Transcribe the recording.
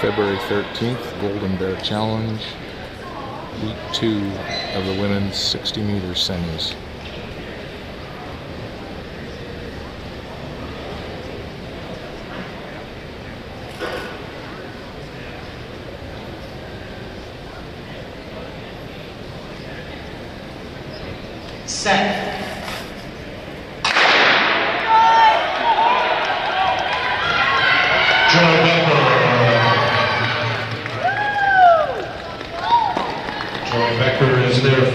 February 13th Golden Bear Challenge, week two of the women's 60 meter semis. Set. John Butler. Becker is there